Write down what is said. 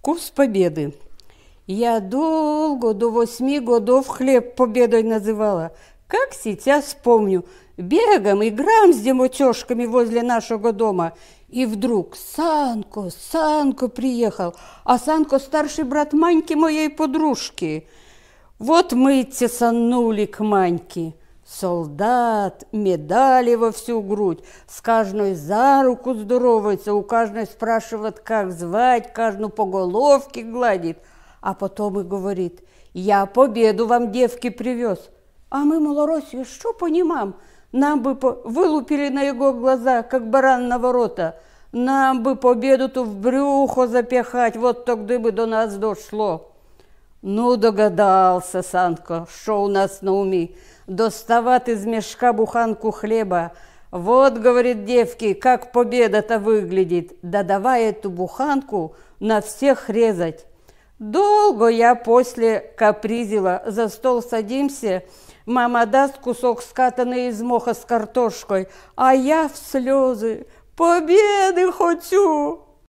Вкус победы. Я долго, до восьми годов хлеб победой называла. Как сейчас помню, бегом играем с демотешками возле нашего дома. И вдруг Санко, Санко приехал, а Санко старший брат Маньки моей подружки. Вот мы тесанули к Маньке. Солдат, медали во всю грудь, с каждой за руку здоровается, у каждой спрашивает, как звать, каждую по головке гладит, а потом и говорит, я победу вам, девки, привез. А мы, малороссию, что понимаем? Нам бы по... вылупили на его глаза, как баран на ворота. Нам бы победу-то в брюхо запихать, вот тогда бы до нас дошло. Ну, догадался, Санко, що у нас на умі. Доставать из мешка буханку хлеба. Вот, говорит девки, как победа-то выглядит. Да давай эту буханку на всех резать. Долго я после капризила, за стол садимся, мама даст кусок скатанный из моха с картошкой, а я в слезы победы хочу.